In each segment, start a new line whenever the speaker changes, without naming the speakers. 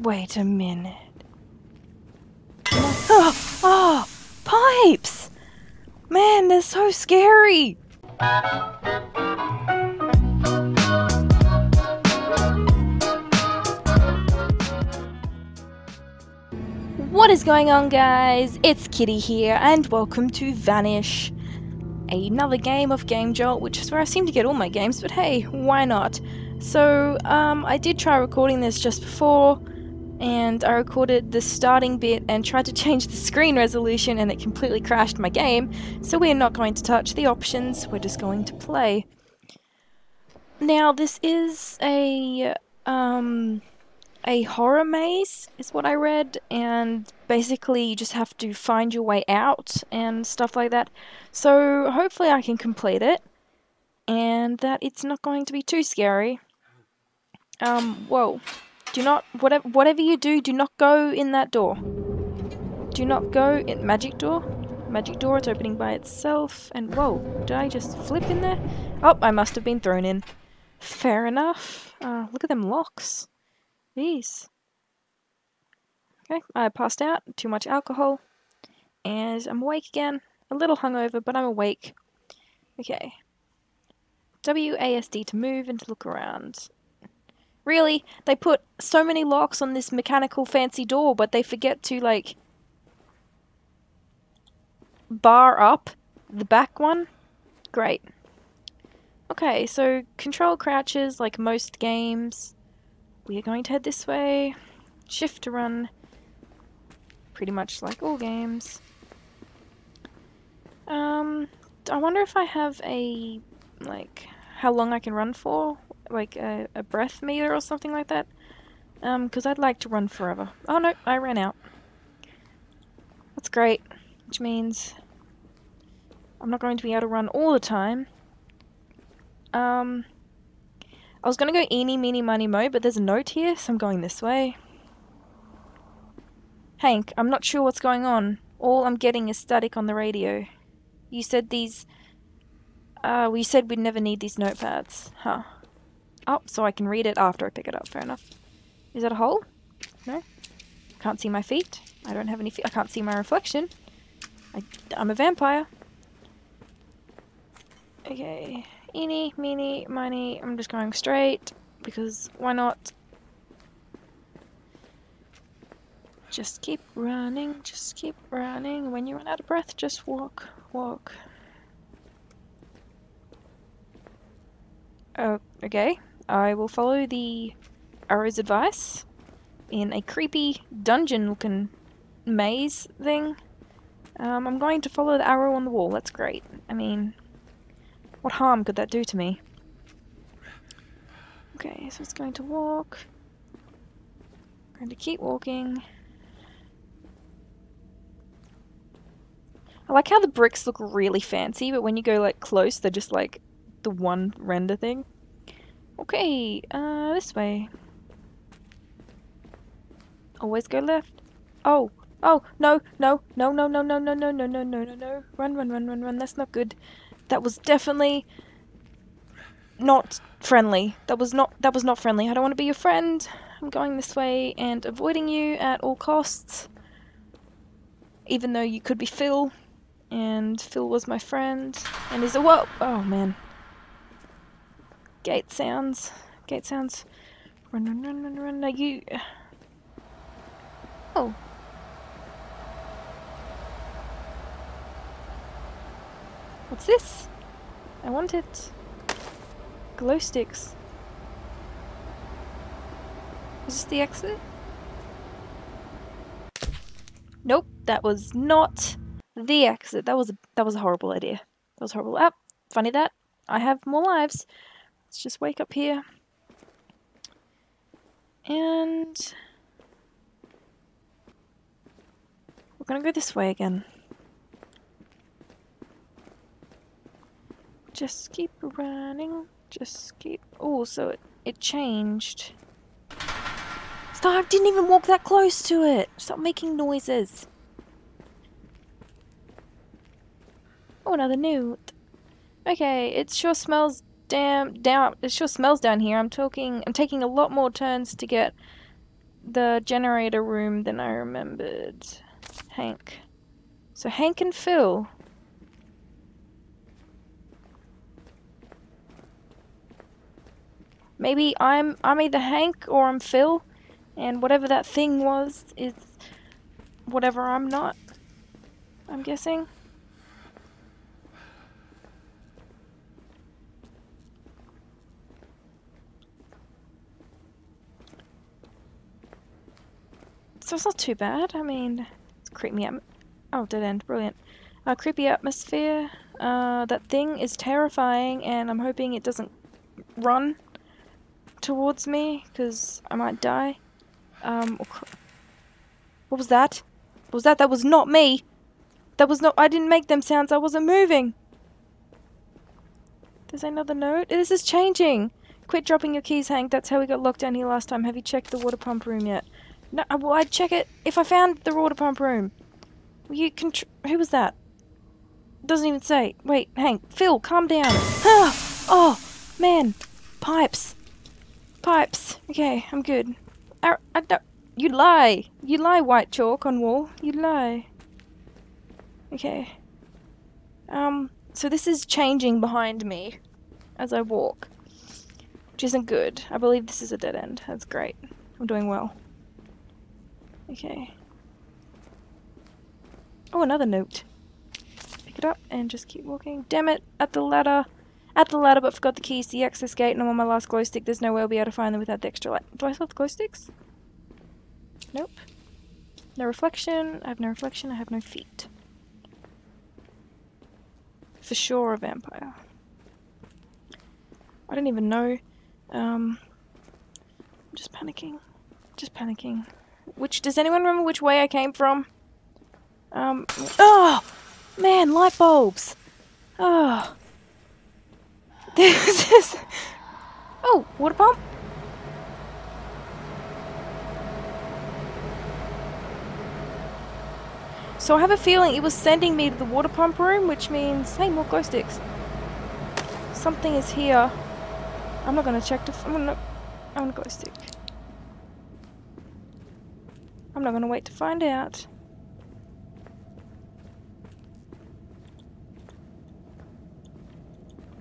Wait a minute. Oh, oh, pipes! Man, they're so scary! What is going on, guys? It's Kitty here, and welcome to Vanish. Another game of Game Jolt, which is where I seem to get all my games, but hey, why not? So, um, I did try recording this just before, and I recorded the starting bit and tried to change the screen resolution, and it completely crashed my game, so we're not going to touch the options, we're just going to play. Now, this is a, um, a horror maze, is what I read, and basically you just have to find your way out and stuff like that. So hopefully I can complete it, and that it's not going to be too scary. Um, whoa. Do not, whatever, whatever you do, do not go in that door. Do not go in, magic door? Magic door, it's opening by itself, and whoa, did I just flip in there? Oh, I must have been thrown in. Fair enough. Uh, look at them locks. These. Okay, I passed out, too much alcohol, and I'm awake again. A little hungover, but I'm awake. Okay. WASD to move and to look around. Really? They put so many locks on this mechanical fancy door, but they forget to, like, bar up the back one? Great. Okay, so control crouches like most games. We are going to head this way. Shift to run. Pretty much like all games. Um, I wonder if I have a, like, how long I can run for? Like a, a breath meter or something like that? Um, because I'd like to run forever. Oh no, I ran out. That's great. Which means I'm not going to be able to run all the time. Um, I was going to go eeny, meeny, miny, mo, but there's a note here, so I'm going this way. Hank, I'm not sure what's going on. All I'm getting is static on the radio. You said these... Uh, we said we'd never need these notepads. Huh. Oh, so I can read it after I pick it up. Fair enough. Is that a hole? No? Can't see my feet. I don't have any feet. I can't see my reflection. I, I'm a vampire. Okay. Eeny, meeny, miny. I'm just going straight. Because why not? Just keep running. Just keep running. When you run out of breath, just walk. Walk. Oh, okay. I will follow the arrow's advice in a creepy dungeon-looking maze thing. Um, I'm going to follow the arrow on the wall. That's great. I mean, what harm could that do to me? Okay, so it's going to walk. Going to keep walking. I like how the bricks look really fancy, but when you go like close, they're just like the one render thing. Okay, uh, this way. Always go left. Oh, oh, no, no, no, no, no, no, no, no, no, no, no, no, no. Run, run, run, run, run. That's not good. That was definitely not friendly. That was not, that was not friendly. I don't want to be your friend. I'm going this way and avoiding you at all costs. Even though you could be Phil. And Phil was my friend. And is a, whoa, oh man. Gate sounds. Gate sounds. Run, run, run, run, run. Are you... Oh. What's this? I want it. Glow sticks. Is this the exit? Nope, that was not the exit. That was a, that was a horrible idea. That was horrible. Ah, funny that. I have more lives. Let's just wake up here. And... We're gonna go this way again. Just keep running. Just keep... Oh, so it, it changed. Stop! I didn't even walk that close to it! Stop making noises. Oh, another note. Okay, it sure smells damn down. It sure smells down here. I'm talking. I'm taking a lot more turns to get the generator room than I remembered. Hank. So Hank and Phil. Maybe I'm I'm either Hank or I'm Phil, and whatever that thing was is whatever I'm not. I'm guessing. So it's not too bad. I mean, it's creepy. At oh, dead end. Brilliant. Uh, creepy atmosphere. Uh, that thing is terrifying, and I'm hoping it doesn't run towards me, because I might die. Um, what was that? What was that? That was not me! That was not- I didn't make them sounds, I wasn't moving! There's another note? This is changing! Quit dropping your keys, Hank. That's how we got locked down here last time. Have you checked the water pump room yet? No, uh, well, I'd check it if I found the water pump room. You contr- Who was that? Doesn't even say. Wait, Hank. Phil, calm down. Ah! Oh, man. Pipes. Pipes. Okay, I'm good. I, I don't, you lie. You lie, white chalk on wall. You lie. Okay. Um, so this is changing behind me as I walk. Which isn't good. I believe this is a dead end. That's great. I'm doing well. Okay. Oh, another note. Pick it up and just keep walking. Damn it! At the ladder! At the ladder, but forgot the keys to the access gate, and I'm on my last glow stick. There's no way I'll be able to find them without the extra light. Do I still have the glow sticks? Nope. No reflection. I have no reflection. I have no feet. For sure a vampire. I don't even know. Um, I'm just panicking. Just panicking. Which, does anyone remember which way I came from? Um, oh! Man, light bulbs! Oh. This is... Oh, water pump? So I have a feeling it was sending me to the water pump room, which means... Hey, more glow sticks. Something is here. I'm not gonna check to... I'm gonna... I'm gonna glow stick. I'm not gonna wait to find out.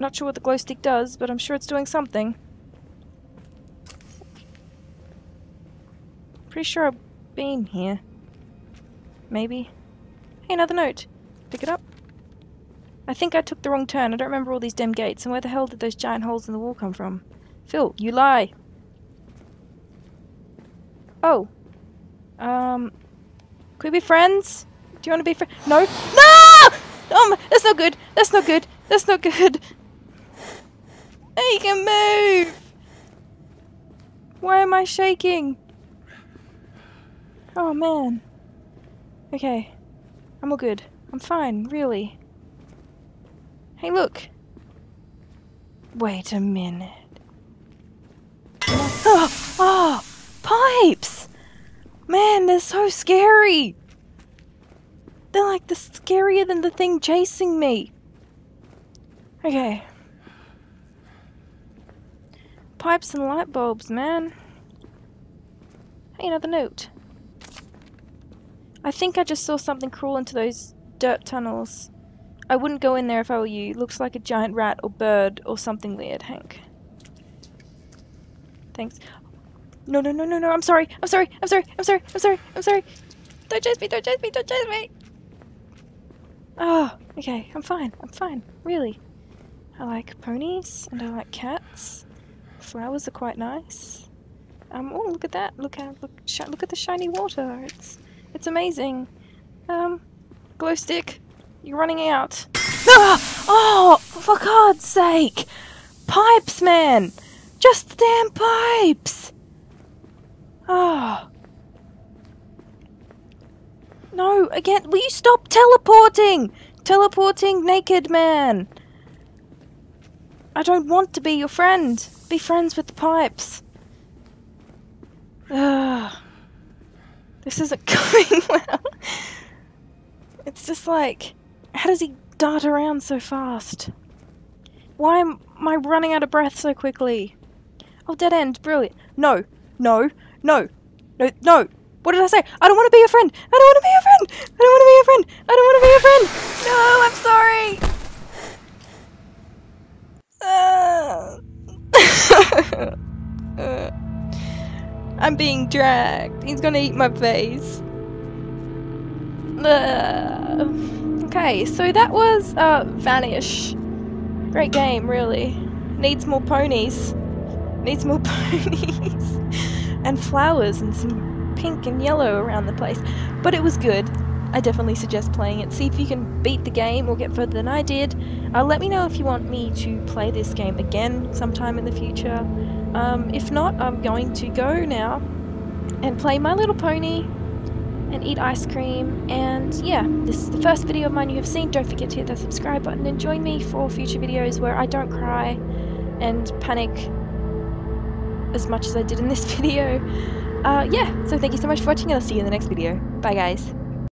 Not sure what the glow stick does, but I'm sure it's doing something. Pretty sure I've been here. Maybe. Hey, another note. Pick it up. I think I took the wrong turn. I don't remember all these damn gates. And where the hell did those giant holes in the wall come from? Phil, you lie. Oh. Um. Could we be friends? Do you want to be friends? No. No! Um, that's not good. That's not good. That's not good. He can move! Why am I shaking? Oh man. Okay. I'm all good. I'm fine, really. Hey, look! Wait a minute. Oh, oh! Pipes! Man, they're so scary! They're like the scarier than the thing chasing me. Okay. Pipes and light bulbs, man. Hey, another note. I think I just saw something crawl into those dirt tunnels. I wouldn't go in there if I were you. Looks like a giant rat or bird or something weird, Hank. Thanks. No, no, no, no, no, I'm sorry. I'm sorry. I'm sorry. I'm sorry. I'm sorry. I'm sorry. Don't chase me. Don't chase me. Don't chase me. Oh, okay. I'm fine. I'm fine. Really. I like ponies and I like cats. Flowers are quite nice. Um, oh, look at that. Look how, look, look at the shiny water. It's, it's amazing. Um, glow stick, you're running out. ah! Oh, for God's sake! Pipes, man! Just the damn pipes! Ah. Oh. No, again, will you stop teleporting? Teleporting naked man. I don't want to be your friend. Be friends with the pipes. Ugh. This isn't going well. It's just like, how does he dart around so fast? Why am I running out of breath so quickly? Oh, dead end, brilliant. No, no, no, No, no. What did I say? I don't want to be your friend. I don't want to be your friend. I don't want to be your friend. I don't want to be your friend. No, I'm sorry. Uh, I'm being dragged. He's gonna eat my face. Uh, okay, so that was uh, Vanish. Great game, really. Needs more ponies. Needs more ponies. And flowers and some pink and yellow around the place. But it was good. I definitely suggest playing it. See if you can beat the game or get further than I did. Uh, let me know if you want me to play this game again sometime in the future. Um, if not, I'm going to go now and play My Little Pony and eat ice cream. And yeah, this is the first video of mine you have seen. Don't forget to hit that subscribe button and join me for future videos where I don't cry and panic as much as I did in this video. Uh, yeah, so thank you so much for watching and I'll see you in the next video. Bye guys.